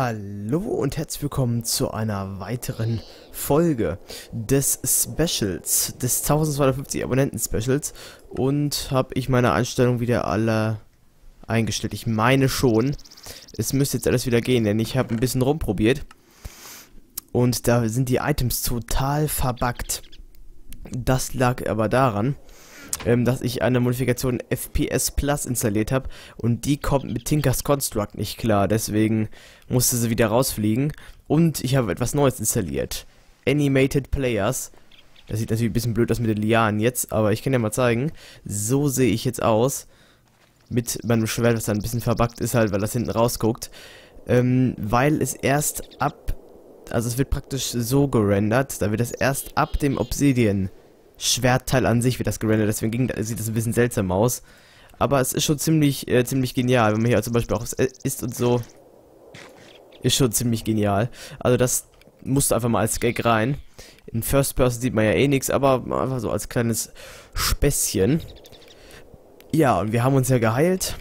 Hallo und herzlich willkommen zu einer weiteren Folge des Specials, des 1250 Abonnenten Specials und habe ich meine Einstellung wieder alle eingestellt. Ich meine schon, es müsste jetzt alles wieder gehen, denn ich habe ein bisschen rumprobiert und da sind die Items total verbuggt. Das lag aber daran, ähm, dass ich eine Modifikation FPS Plus installiert habe und die kommt mit Tinkers Construct nicht klar, deswegen musste sie wieder rausfliegen und ich habe etwas Neues installiert. Animated Players. Das sieht natürlich ein bisschen blöd aus mit den Lianen jetzt, aber ich kann ja mal zeigen. So sehe ich jetzt aus. Mit meinem Schwert, was dann ein bisschen verbuggt ist halt, weil das hinten rausguckt. Ähm, weil es erst ab, also es wird praktisch so gerendert, da wird es erst ab dem Obsidian Schwertteil an sich wird das gerendert, deswegen ging, sieht das ein bisschen seltsam aus. Aber es ist schon ziemlich, äh, ziemlich genial, wenn man hier zum Beispiel auch isst und so. Ist schon ziemlich genial. Also das musste einfach mal als Gag rein. In First Person sieht man ja eh nichts, aber einfach so als kleines Späßchen. Ja, und wir haben uns ja geheilt.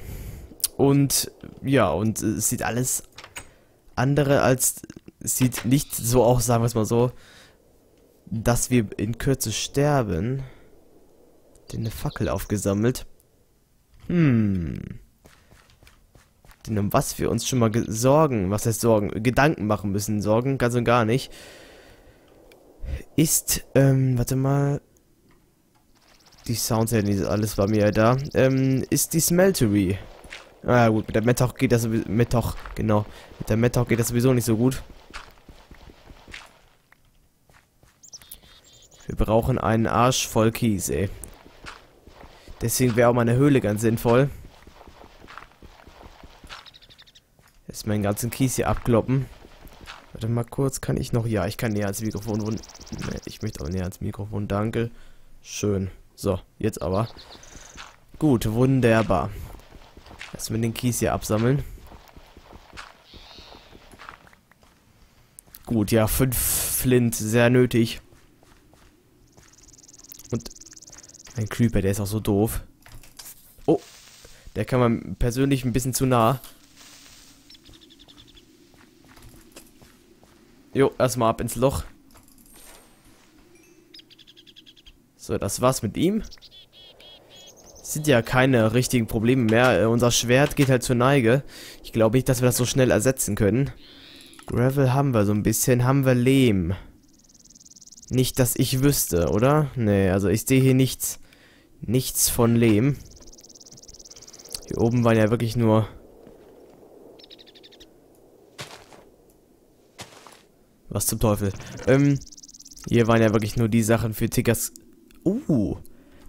Und ja, und es sieht alles andere als... Sieht nicht so aus, sagen wir es mal so, dass wir in Kürze sterben. Den eine Fackel aufgesammelt. Hm. Denn um was wir uns schon mal Sorgen, was heißt Sorgen, Gedanken machen müssen, Sorgen ganz und gar nicht, ist, ähm, warte mal, die Sounds ja nicht alles bei mir da, ähm, ist die Smeltery. Ah gut, mit der Metoch geht das, Metoch, genau, mit der Metoch geht das sowieso nicht so gut. Wir brauchen einen Arsch voll Kies, ey. Deswegen wäre auch mal eine Höhle ganz sinnvoll. Jetzt meinen ganzen Kies hier abkloppen. Warte mal kurz, kann ich noch... Ja, ich kann näher ans Mikrofon. Nee, ich möchte auch näher ans Mikrofon, danke. Schön. So, jetzt aber. Gut, wunderbar. Erstmal den Kies hier absammeln. Gut, ja, fünf Flint, sehr nötig. Ein Creeper, der ist auch so doof. Oh, der kann man persönlich ein bisschen zu nah. Jo, erstmal ab ins Loch. So, das war's mit ihm. Sind ja keine richtigen Probleme mehr. Äh, unser Schwert geht halt zur Neige. Ich glaube nicht, dass wir das so schnell ersetzen können. Gravel haben wir so ein bisschen. Haben wir Lehm. Nicht, dass ich wüsste, oder? Nee, also ich sehe hier nichts. Nichts von Lehm. Hier oben waren ja wirklich nur... Was zum Teufel. Ähm, hier waren ja wirklich nur die Sachen für Tickers... Uh,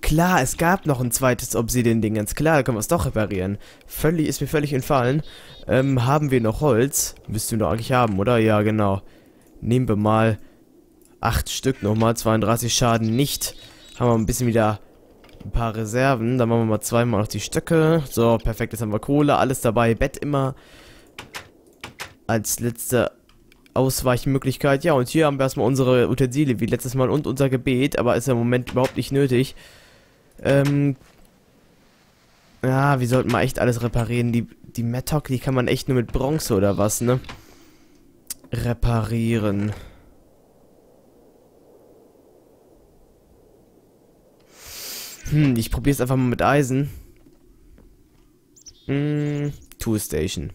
klar, es gab noch ein zweites Obsidian-Ding, ganz klar, da können wir es doch reparieren. Völlig, ist mir völlig entfallen. Ähm, haben wir noch Holz? Müssten wir doch eigentlich haben, oder? Ja, genau. Nehmen wir mal acht Stück nochmal, 32 Schaden nicht. Haben wir ein bisschen wieder ein paar Reserven. Dann machen wir mal zweimal noch die Stöcke. So, perfekt, jetzt haben wir Kohle, alles dabei. Bett immer als letzte Ausweichmöglichkeit. Ja, und hier haben wir erstmal unsere Utensilien, wie letztes Mal, und unser Gebet, aber ist im Moment überhaupt nicht nötig. Ähm, ja, wir sollten mal echt alles reparieren. Die, die Mattock, die kann man echt nur mit Bronze oder was, ne? Reparieren. Hm, ich probiere es einfach mal mit Eisen. Hm, Tool Station.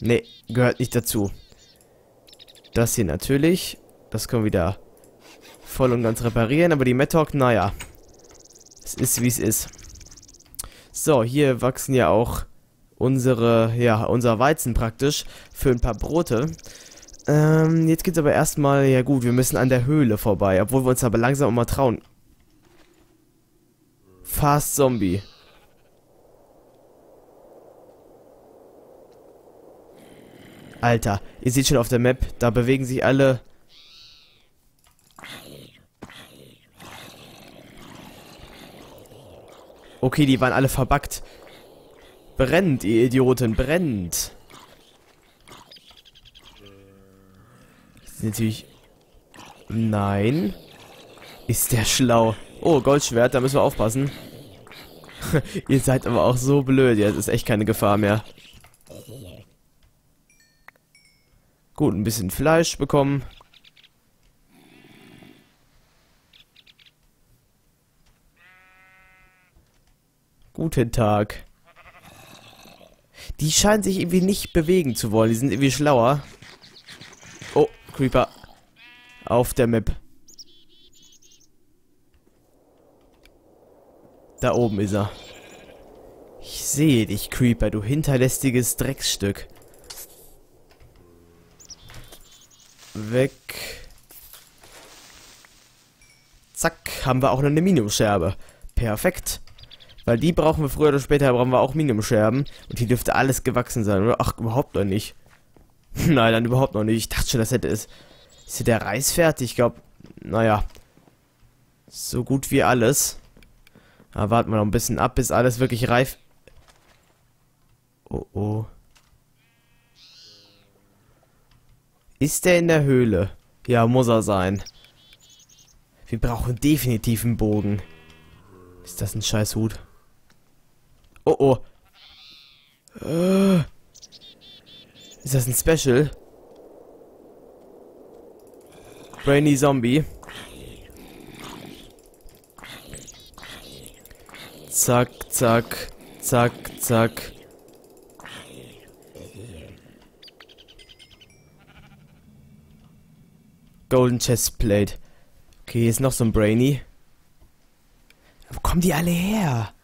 Ne, gehört nicht dazu. Das hier natürlich. Das können wir wieder voll und ganz reparieren. Aber die Metalk, naja. Es ist, wie es ist. So, hier wachsen ja auch unsere, ja, unser Weizen praktisch für ein paar Brote. Ähm, jetzt geht's aber erstmal, ja gut, wir müssen an der Höhle vorbei, obwohl wir uns aber langsam mal trauen. Fast Zombie. Alter, ihr seht schon auf der Map, da bewegen sich alle... Okay, die waren alle verbackt. Brennt, ihr Idioten, brennt. natürlich... Nein. Ist der schlau. Oh, Goldschwert, da müssen wir aufpassen. Ihr seid aber auch so blöd, jetzt ist echt keine Gefahr mehr. Gut, ein bisschen Fleisch bekommen. Guten Tag. Die scheinen sich irgendwie nicht bewegen zu wollen. Die sind irgendwie schlauer. Oh, Creeper. Auf der Map. Da oben ist er. Ich sehe dich, Creeper, du hinterlästiges Drecksstück. Weg. Zack, haben wir auch noch eine Minimumscherbe. Perfekt. Weil die brauchen wir früher oder später, brauchen wir auch Minimumscherben. Und hier dürfte alles gewachsen sein, oder? Ach, überhaupt noch nicht. Nein, dann überhaupt noch nicht. Ich dachte schon, das hätte es. Ist hier der Reis fertig? Ich glaube, naja. So gut wie alles. Aber warten wir noch ein bisschen ab, bis alles wirklich reif. Oh oh. Ist der in der Höhle? Ja, muss er sein. Wir brauchen definitiv einen Bogen. Ist das ein Scheißhut? Oh oh. Äh. Ist das ein Special? Brainy Zombie. Zack, zack, zack, zack. Golden Chestplate. Okay, hier ist noch so ein Brainy. Wo kommen die alle her?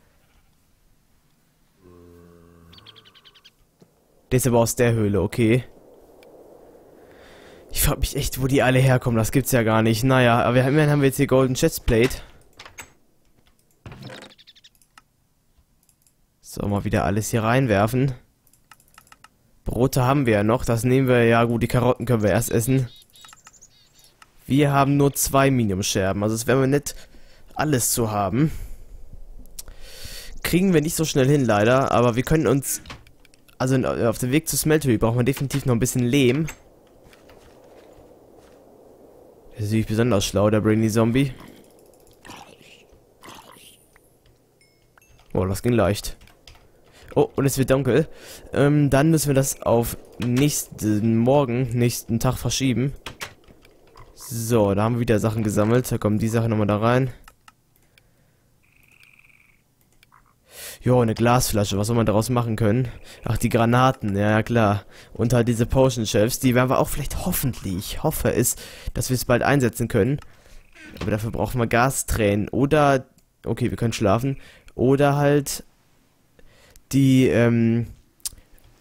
Der ist aber aus der Höhle, okay. Ich frag mich echt, wo die alle herkommen. Das gibt's ja gar nicht. Naja, aber immerhin haben wir jetzt hier Golden Chestplate. So, mal wieder alles hier reinwerfen. Brote haben wir ja noch. Das nehmen wir. Ja gut, die Karotten können wir erst essen. Wir haben nur zwei Minimumscherben. Also es wäre mir nett, alles zu haben. Kriegen wir nicht so schnell hin, leider. Aber wir können uns also auf dem Weg zu Smeltery braucht man definitiv noch ein bisschen Lehm. Das ist natürlich besonders schlau, der Brainy Zombie. Oh, das ging leicht. Oh, und es wird dunkel. Ähm, dann müssen wir das auf nächsten Morgen, nächsten Tag verschieben. So, da haben wir wieder Sachen gesammelt. Da kommen die Sachen nochmal da rein. Jo, eine Glasflasche, was soll man daraus machen können? Ach, die Granaten, ja, ja klar. Und halt diese Potion Shelves, die werden wir auch vielleicht hoffentlich, ich hoffe es, dass wir es bald einsetzen können. Aber dafür brauchen wir Gastränen oder, okay, wir können schlafen. Oder halt die, ähm,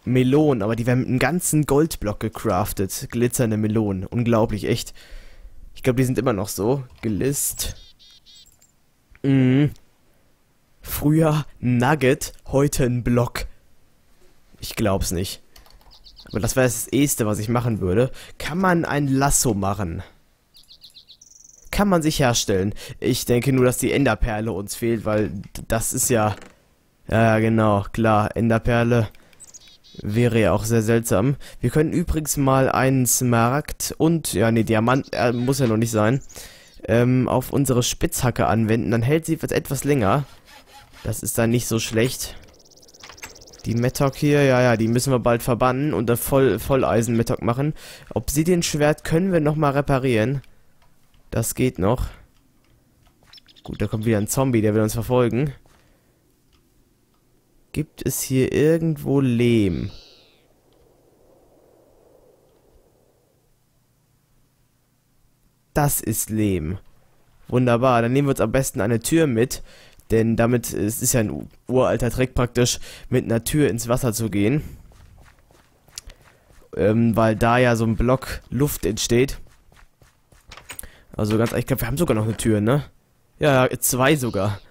Melonen, aber die werden mit einem ganzen Goldblock gecraftet. Glitzernde Melonen. Unglaublich, echt. Ich glaube, die sind immer noch so. Gelist. Mhm. Früher Nugget, heute ein Block. Ich glaub's nicht. Aber das wäre das Erste, was ich machen würde. Kann man ein Lasso machen? Kann man sich herstellen. Ich denke nur, dass die Enderperle uns fehlt, weil das ist ja... Ja, genau, klar, Enderperle wäre ja auch sehr seltsam. Wir können übrigens mal einen Smaragd und, ja, nee, Diamant, äh, muss ja noch nicht sein, ähm, auf unsere Spitzhacke anwenden. Dann hält sie etwas länger. Das ist dann nicht so schlecht. Die Metok hier, ja, ja, die müssen wir bald verbannen und dann voll, Volleisen Metok machen. Obsidian-Schwert können wir nochmal reparieren. Das geht noch. Gut, da kommt wieder ein Zombie, der will uns verfolgen. Gibt es hier irgendwo Lehm? Das ist Lehm. Wunderbar, dann nehmen wir uns am besten eine Tür mit. Denn damit es ist ja ein uralter Trick praktisch, mit einer Tür ins Wasser zu gehen. Ähm, weil da ja so ein Block Luft entsteht. Also ganz, ich glaube, wir haben sogar noch eine Tür, ne? Ja, zwei sogar.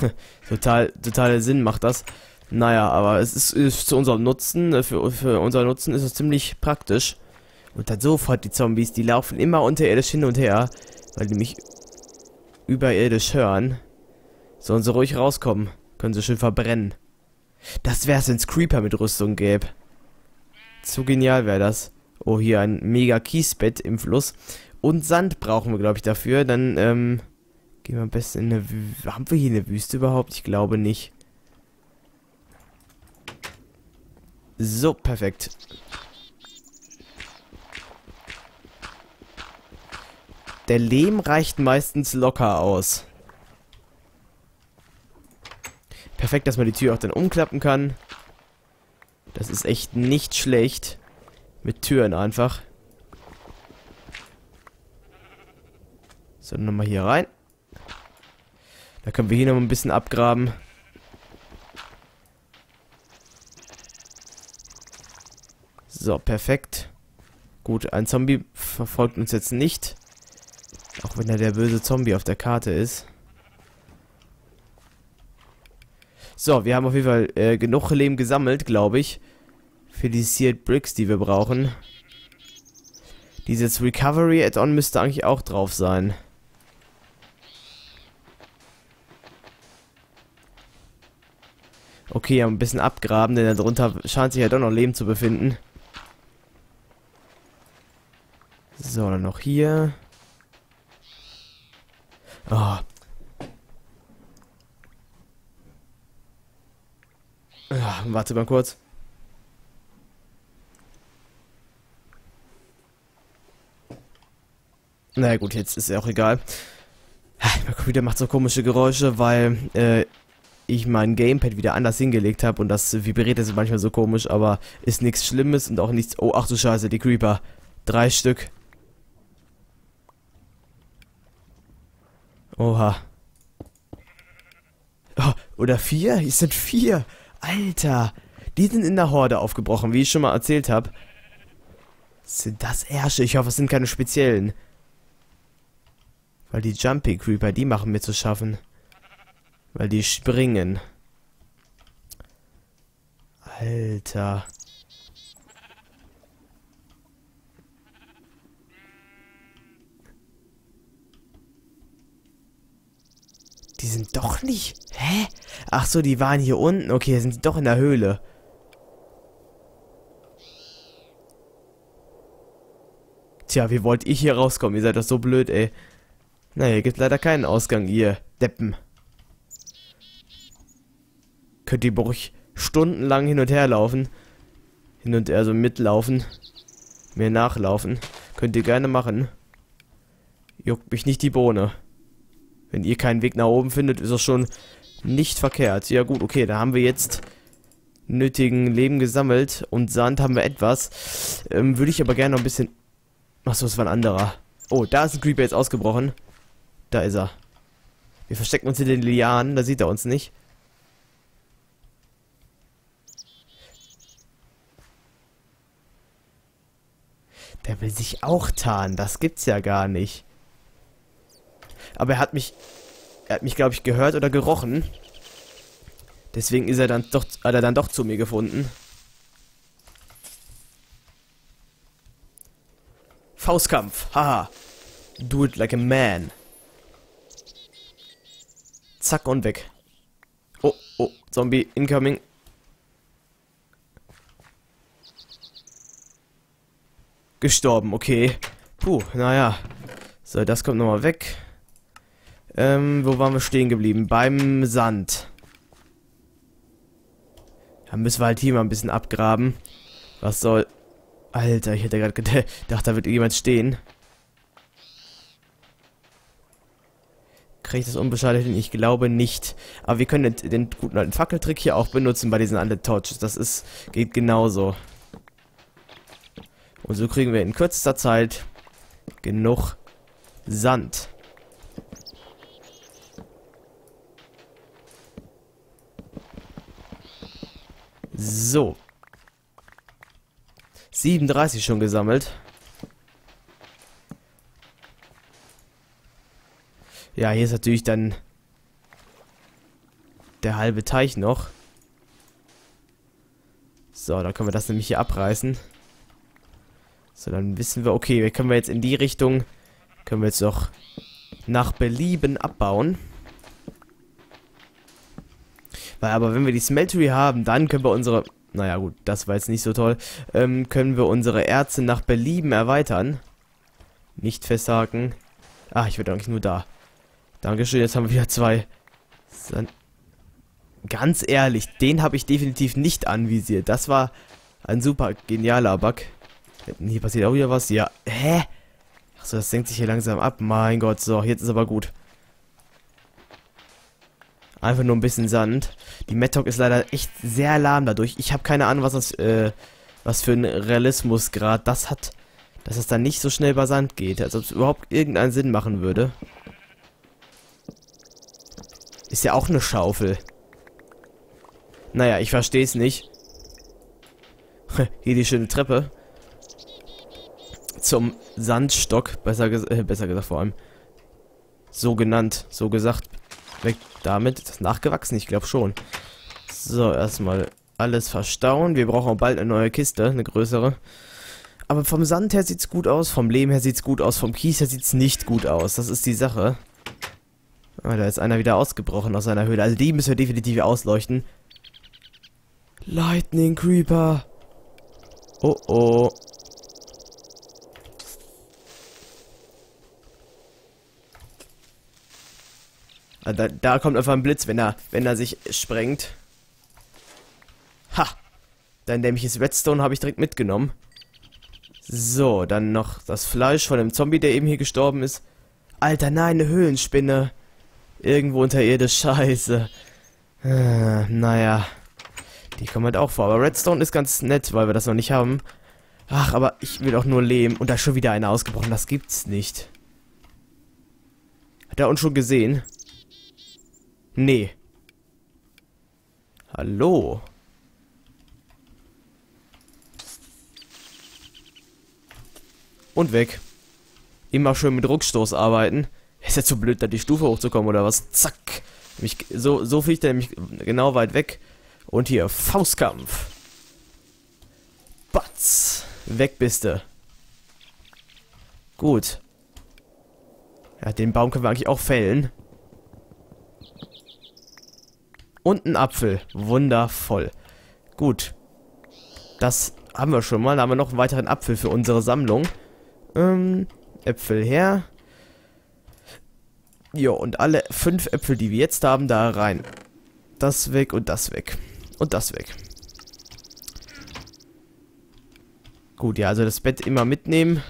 total, total Sinn macht das. Naja, aber es ist, ist zu unserem Nutzen, äh, für, für unser Nutzen ist es ziemlich praktisch. Und dann sofort die Zombies, die laufen immer unterirdisch hin und her, weil die mich überirdisch hören. Sollen sie ruhig rauskommen. Können sie schön verbrennen. Das wär's, wenn's Creeper mit Rüstung gäbe. Zu genial wäre das. Oh, hier ein mega Kiesbett im Fluss. Und Sand brauchen wir, glaube ich, dafür. Dann, ähm, gehen wir am besten in eine Wüste. Haben wir hier eine Wüste überhaupt? Ich glaube nicht. So, perfekt. Der Lehm reicht meistens locker aus. Perfekt, dass man die Tür auch dann umklappen kann. Das ist echt nicht schlecht. Mit Türen einfach. So, nochmal hier rein. Da können wir hier nochmal ein bisschen abgraben. So, perfekt. Gut, ein Zombie verfolgt uns jetzt nicht. Auch wenn er der böse Zombie auf der Karte ist. So, wir haben auf jeden Fall äh, genug Leben gesammelt, glaube ich. Für die Seared Bricks, die wir brauchen. Dieses Recovery Add-on müsste eigentlich auch drauf sein. Okay, ein bisschen abgraben, denn darunter scheint sich ja doch noch Leben zu befinden. So, dann noch hier. Oh. Ja, warte mal kurz. naja, gut, jetzt ist ja auch egal. Mein Computer macht so komische Geräusche, weil äh, ich mein Gamepad wieder anders hingelegt habe und das vibriert jetzt manchmal so komisch, aber ist nichts Schlimmes und auch nichts... Oh, ach du Scheiße, die Creeper. Drei Stück. Oha. Oh, oder vier? Es sind vier. Alter. Die sind in der Horde aufgebrochen, wie ich schon mal erzählt habe. Sind das Ärsche? Ich hoffe, es sind keine speziellen. Weil die Jumping Creeper, die machen mir zu schaffen. Weil die springen. Alter. Die sind doch nicht... Hä? Ach so, die waren hier unten. Okay, sind die doch in der Höhle. Tja, wie wollt ihr hier rauskommen? Ihr seid doch so blöd, ey. Naja, hier gibt leider keinen Ausgang, ihr Deppen. Könnt ihr ruhig stundenlang hin und her laufen. Hin und her so mitlaufen. Mir nachlaufen. Könnt ihr gerne machen. Juckt mich nicht die Bohne. Wenn ihr keinen Weg nach oben findet, ist das schon nicht verkehrt. Ja gut, okay, da haben wir jetzt nötigen Leben gesammelt und Sand haben wir etwas. Ähm, Würde ich aber gerne noch ein bisschen... Achso, das war ein anderer. Oh, da ist ein Creeper jetzt ausgebrochen. Da ist er. Wir verstecken uns in den Lianen, da sieht er uns nicht. Der will sich auch tarnen, das gibt's ja gar nicht. Aber er hat mich, er hat mich, glaube ich, gehört oder gerochen. Deswegen ist er dann doch, hat er dann doch zu mir gefunden. Faustkampf, haha. Do it like a man. Zack und weg. Oh, oh, Zombie incoming. Gestorben, okay. Puh, naja. So, das kommt nochmal weg. Ähm, wo waren wir stehen geblieben? Beim Sand. Da müssen wir halt hier mal ein bisschen abgraben. Was soll... Alter, ich hätte gerade gedacht, da wird jemand stehen. Kriege ich das unbeschadet hin? Ich glaube nicht. Aber wir können den, den guten alten Fackeltrick hier auch benutzen bei diesen Undead Torches. Das ist, geht genauso. Und so kriegen wir in kürzester Zeit genug Sand. So. 37 schon gesammelt. Ja, hier ist natürlich dann der halbe Teich noch. So, dann können wir das nämlich hier abreißen. So, dann wissen wir, okay, können wir jetzt in die Richtung, können wir jetzt noch nach Belieben abbauen. Weil aber wenn wir die Smeltery haben, dann können wir unsere, naja gut, das war jetzt nicht so toll, ähm, können wir unsere Erze nach Belieben erweitern. Nicht festhaken. Ah, ich würde eigentlich nur da. Dankeschön, jetzt haben wir wieder zwei. Ganz ehrlich, den habe ich definitiv nicht anvisiert. Das war ein super genialer Bug. Hier passiert auch wieder was. Ja, hä? Achso, das senkt sich hier langsam ab. Mein Gott, so, jetzt ist aber gut. Einfach nur ein bisschen Sand. Die Mettok ist leider echt sehr lahm dadurch. Ich habe keine Ahnung, was das, äh, was für ein Realismusgrad das hat. Dass es dann nicht so schnell bei Sand geht. Als ob es überhaupt irgendeinen Sinn machen würde. Ist ja auch eine Schaufel. Naja, ich verstehe es nicht. Hier die schöne Treppe. Zum Sandstock. Besser, ges äh, besser gesagt vor allem. So genannt. So gesagt. Weg damit. Ist das nachgewachsen? Ich glaube schon. So, erstmal alles verstauen. Wir brauchen auch bald eine neue Kiste. Eine größere. Aber vom Sand her sieht's gut aus. Vom Lehm her sieht's gut aus. Vom Kies her sieht's nicht gut aus. Das ist die Sache. Ah, da ist einer wieder ausgebrochen aus seiner Höhle. Also die müssen wir definitiv ausleuchten. Lightning Creeper. Oh oh. Da, da kommt einfach ein Blitz, wenn er, wenn er sich sprengt. Ha! Dein dämliches Redstone habe ich direkt mitgenommen. So, dann noch das Fleisch von dem Zombie, der eben hier gestorben ist. Alter, nein, eine Höhlenspinne. Irgendwo unterirdisch, scheiße. Äh, naja. Die kommen halt auch vor. Aber Redstone ist ganz nett, weil wir das noch nicht haben. Ach, aber ich will auch nur Lehm. Und da ist schon wieder einer ausgebrochen. Das gibt's nicht. Hat er uns schon gesehen? Nee. Hallo? Und weg. Immer schön mit Rückstoß arbeiten. Ist ja zu blöd, da die Stufe hochzukommen, oder was? Zack. Mich, so, so fliegt er nämlich genau weit weg. Und hier, Faustkampf. Batz. Weg bist du. Gut. Ja, den Baum können wir eigentlich auch fällen. Und ein Apfel. Wundervoll. Gut. Das haben wir schon mal. Da haben wir noch einen weiteren Apfel für unsere Sammlung. Ähm, Äpfel her. Jo, und alle fünf Äpfel, die wir jetzt haben, da rein. Das weg und das weg. Und das weg. Gut, ja, also das Bett immer mitnehmen.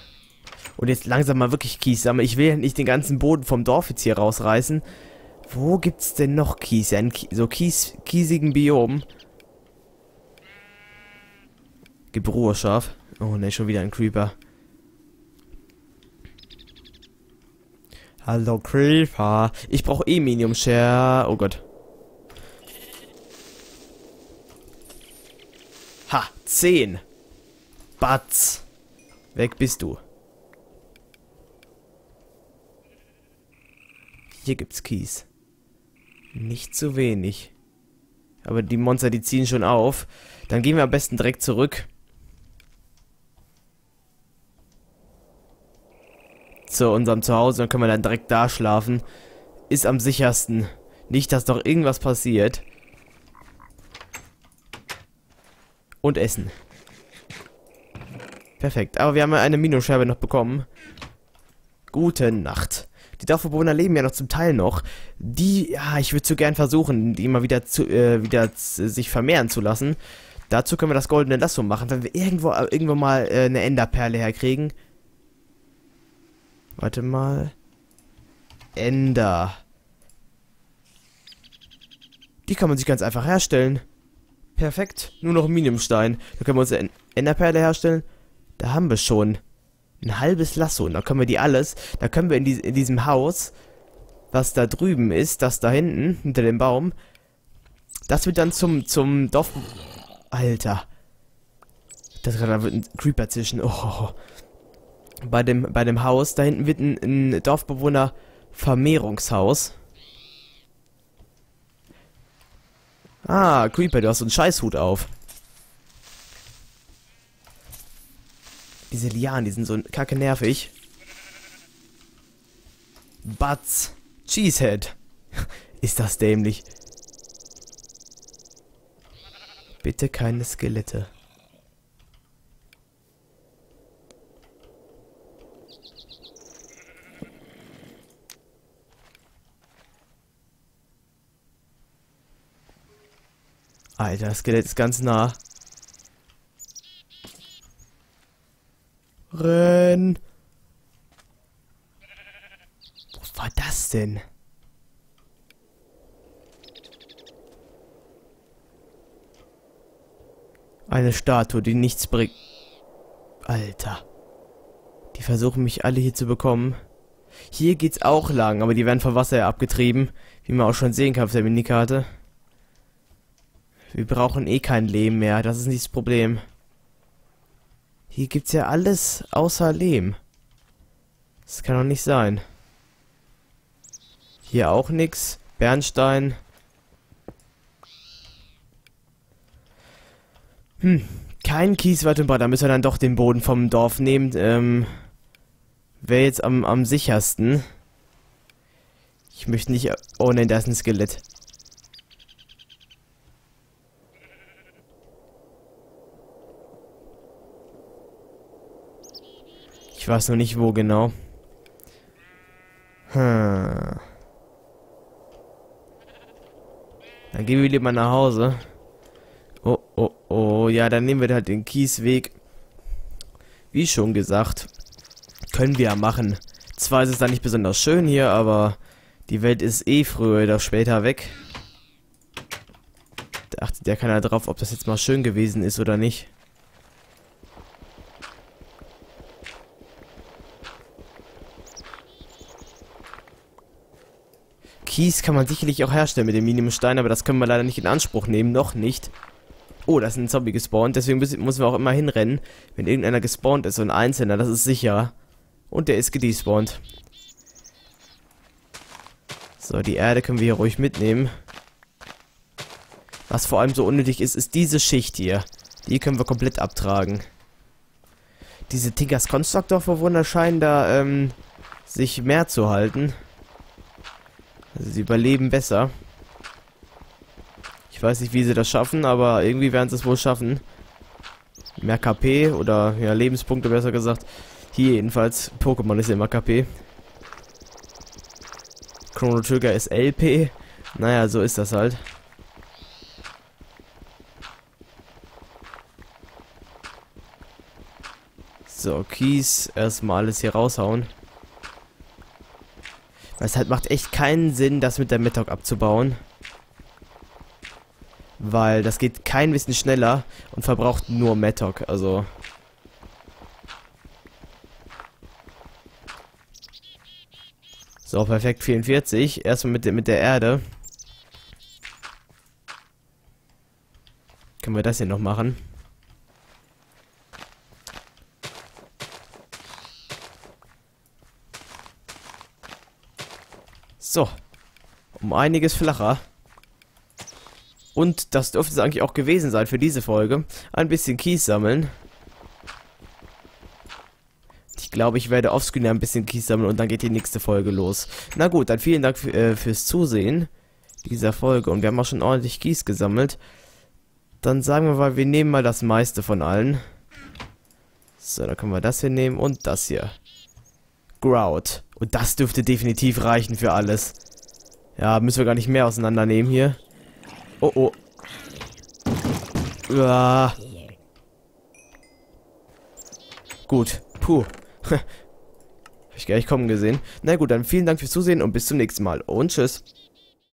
Und jetzt langsam mal wirklich Kies sammeln. Ich will ja nicht den ganzen Boden vom Dorf jetzt hier rausreißen. Wo gibt's denn noch Kies? Ja, in so Kies, kiesigen Biomen. Gebruerschaf. Oh ne, schon wieder ein Creeper. Hallo Creeper. Ich brauche eh Medium Share. Oh Gott. Ha, 10. Batz. Weg bist du. Hier gibt's Kies. Nicht zu wenig. Aber die Monster, die ziehen schon auf. Dann gehen wir am besten direkt zurück. zu unserem Zuhause, dann können wir dann direkt da schlafen. Ist am sichersten. Nicht, dass doch irgendwas passiert. Und essen. Perfekt. Aber wir haben eine Minusscheibe noch bekommen. Gute Nacht. Die Dorfbewohner leben ja noch zum Teil noch. Die, ja, ich würde so gern versuchen, die mal wieder zu, äh, wieder sich vermehren zu lassen. Dazu können wir das goldene Lasso machen, wenn wir irgendwo, äh, irgendwo mal äh, eine Enderperle herkriegen. Warte mal. Ender. Die kann man sich ganz einfach herstellen. Perfekt. Nur noch Miniumstein. Da können wir uns eine Enderperle herstellen. Da haben wir schon ein halbes Lasso. Und da können wir die alles. Da können wir in, die, in diesem Haus, was da drüben ist, das da hinten, hinter dem Baum, das wird dann zum, zum Dorf... Alter. Das da wird ein Creeper zwischen. Oh bei dem, bei dem Haus. Da hinten wird ein, ein Dorfbewohner Vermehrungshaus. Ah, Creeper, du hast so einen Scheißhut auf. Diese Lianen, die sind so kacke nervig. Batz. Cheesehead. Ist das dämlich. Bitte keine Skelette. Alter, das Skelett ist ganz nah. Renn. denn? Eine Statue, die nichts bringt. Alter. Die versuchen mich alle hier zu bekommen. Hier geht's auch lang, aber die werden vom Wasser abgetrieben. Wie man auch schon sehen kann auf der Minikarte. Wir brauchen eh kein Lehm mehr, das ist nicht das Problem. Hier gibt's ja alles außer Lehm. Das kann doch nicht sein. Hier auch nix. Bernstein. Hm, kein Kieswald Da müssen wir dann doch den Boden vom Dorf nehmen. Ähm, Wäre jetzt am, am sichersten. Ich möchte nicht... Oh nein, da ist ein Skelett. Weiß noch nicht, wo genau. Hm. Dann gehen wir lieber nach Hause. Oh, oh, oh. Ja, dann nehmen wir halt den Kiesweg. Wie schon gesagt. Können wir ja machen. Zwar ist es da nicht besonders schön hier, aber die Welt ist eh früher oder später weg. Da achtet ja keiner drauf, ob das jetzt mal schön gewesen ist oder nicht. Kies kann man sicherlich auch herstellen mit dem Minimumstein, aber das können wir leider nicht in Anspruch nehmen, noch nicht. Oh, da ist ein Zombie gespawnt, deswegen müssen, müssen wir auch immer hinrennen, wenn irgendeiner gespawnt ist, so ein Einzelner, das ist sicher. Und der ist gedespawnt. So, die Erde können wir hier ruhig mitnehmen. Was vor allem so unnötig ist, ist diese Schicht hier. Die können wir komplett abtragen. Diese Tinkers Constructor Verwunder scheinen da, ähm, sich mehr zu halten. Also sie überleben besser. Ich weiß nicht, wie sie das schaffen, aber irgendwie werden sie es wohl schaffen. Mehr KP oder ja, Lebenspunkte besser gesagt. Hier jedenfalls. Pokémon ist ja immer KP. Chrono Trigger ist LP. Naja, so ist das halt. So, Kies erstmal alles hier raushauen. Weil es halt macht echt keinen Sinn, das mit der Metok abzubauen. Weil das geht kein bisschen schneller und verbraucht nur Metok, also... So, perfekt, 44. Erstmal mit, mit der Erde. Können wir das hier noch machen? So. Um einiges flacher. Und das dürfte es eigentlich auch gewesen sein für diese Folge. Ein bisschen Kies sammeln glaube, ich werde offscreen ein bisschen Kies sammeln und dann geht die nächste Folge los. Na gut, dann vielen Dank äh, fürs Zusehen dieser Folge. Und wir haben auch schon ordentlich Kies gesammelt. Dann sagen wir mal, wir nehmen mal das meiste von allen. So, dann können wir das hier nehmen und das hier. Grout. Und das dürfte definitiv reichen für alles. Ja, müssen wir gar nicht mehr auseinandernehmen hier. Oh, oh. Uah. Gut. Puh. Hab ich gar nicht kommen gesehen. Na gut, dann vielen Dank fürs Zusehen und bis zum nächsten Mal. Und tschüss.